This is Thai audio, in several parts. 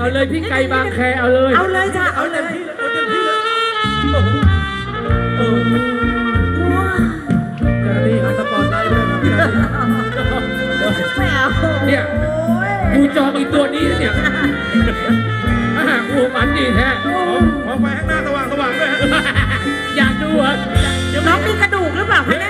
เอาเลยพี่ไก่บางแคเอาเลยเอาเลยจ้ะเอาเลยเอาเต็มที่เลยโอ้โหอ้โหจ้าหน้าที่เตไลท์ยบเจ้าหนี่ไม่เอาเนี่ยกูจองอีตัวนี้เนี่ยอาหารกูมันดีแท้มองไปข้างหน้าสว่างสว่างด้วยฮะอยากดูอะน้องมีกระดูกหรือเปล่าคะเนี่ย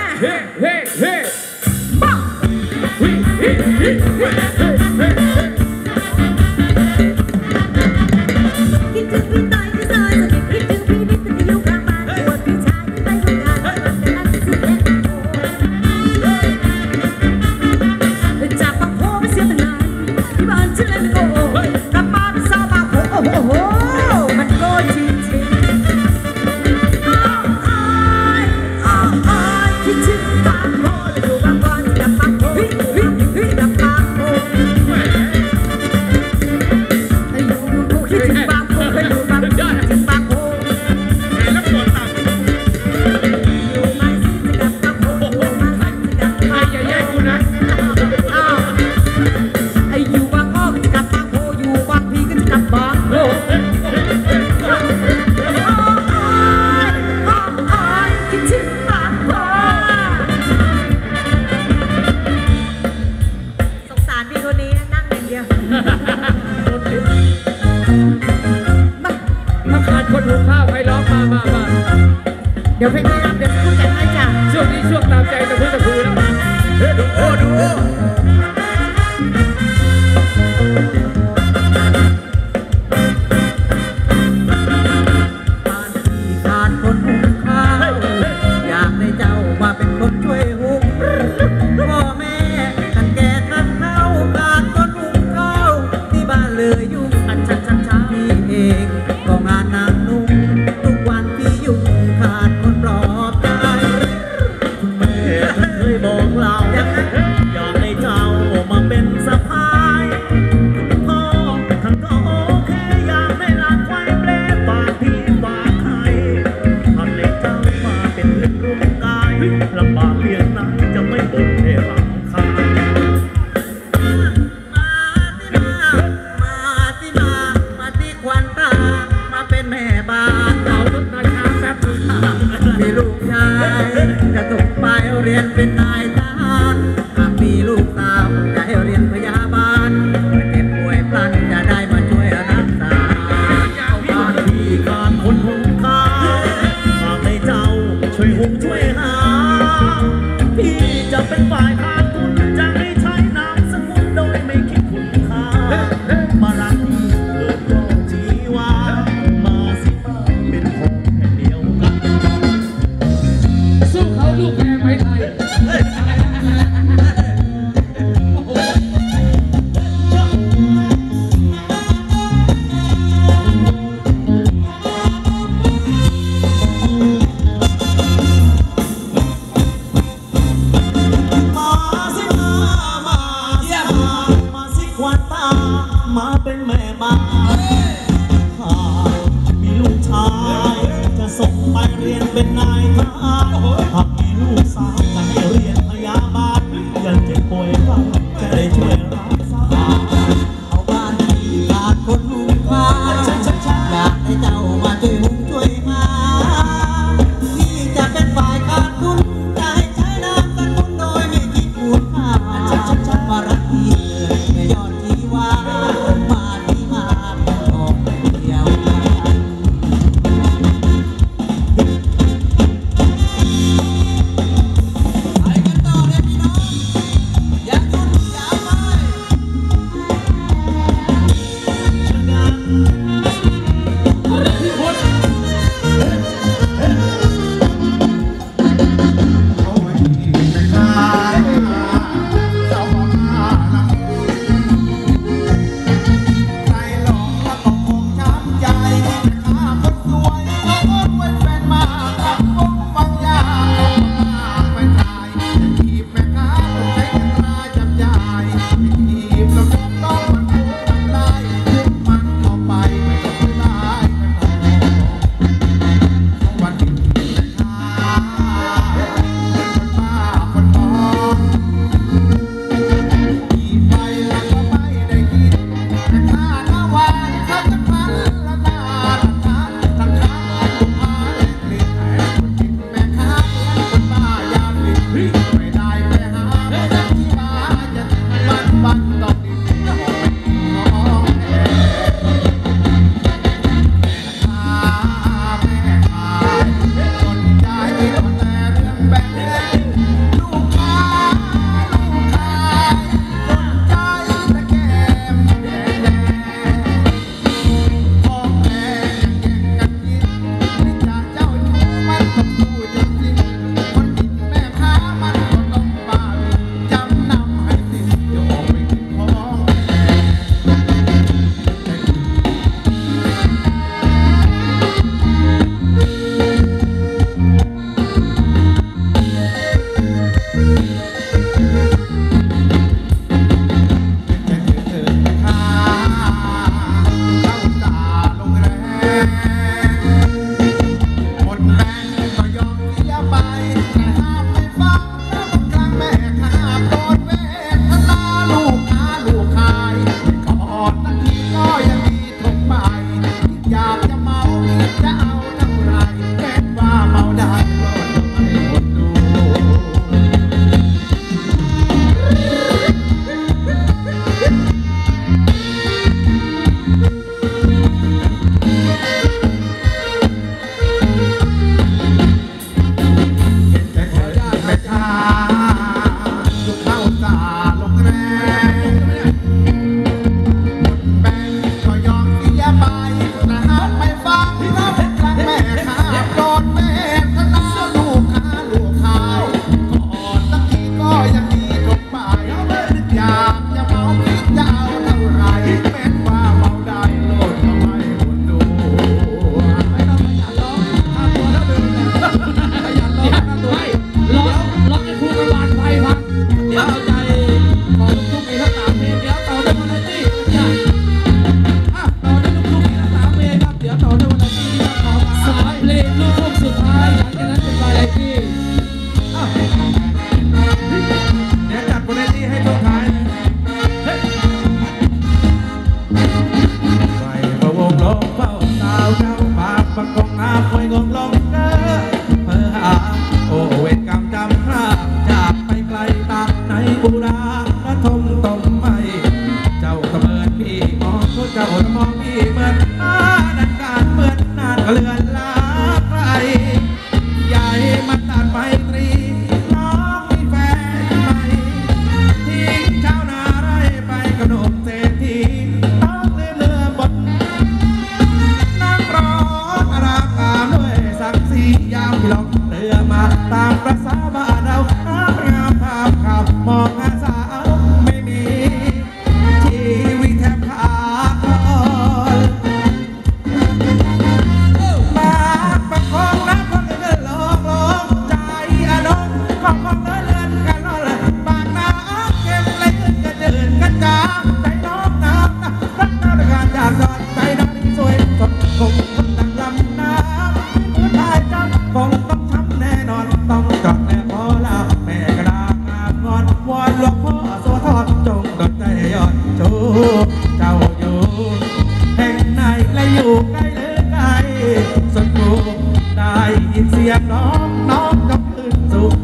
I'm pra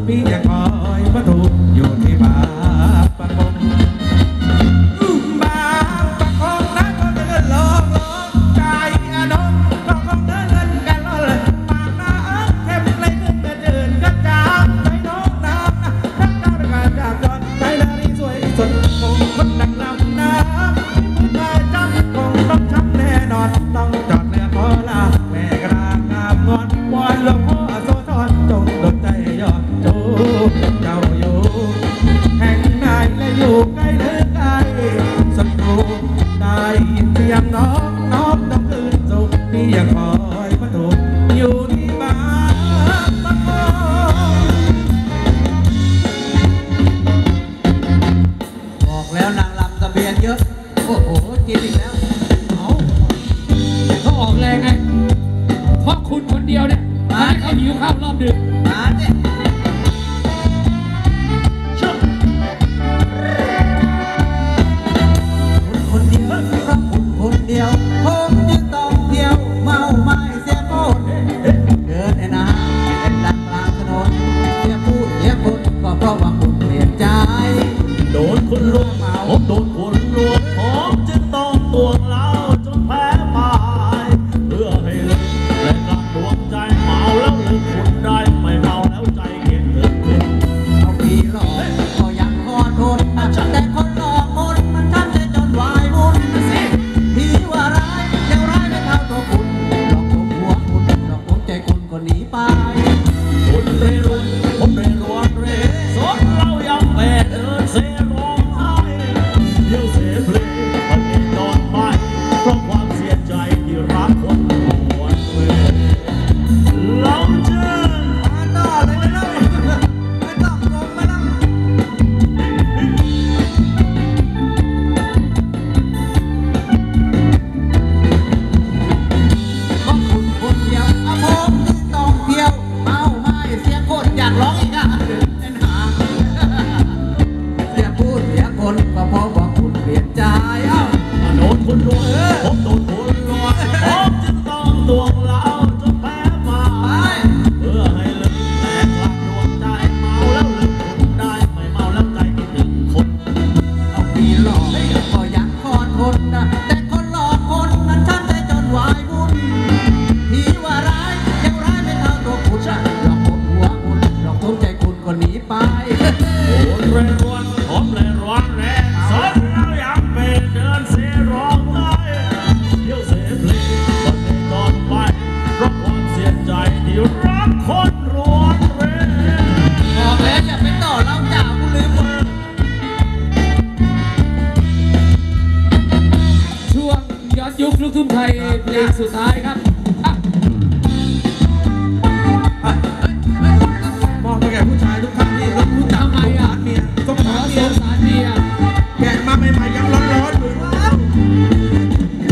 be a part. โอ้โหกินอีกแล้วเขาเขาออกแรงไงเพราะคุณคนเดียวเนี่ยทำให้เขาหิวข้าวรอบดึกมาเนี่ยคุณคนเดียวครับคุณคนเดียวผมยังต้องเที่ยวเมาไม่เสียโปนเดินในน้ำเป็นดักกลางถนนเสียผู้เสียคนก็เพราะว่าคุณเปลี่ยนใจ โดนคุณลุง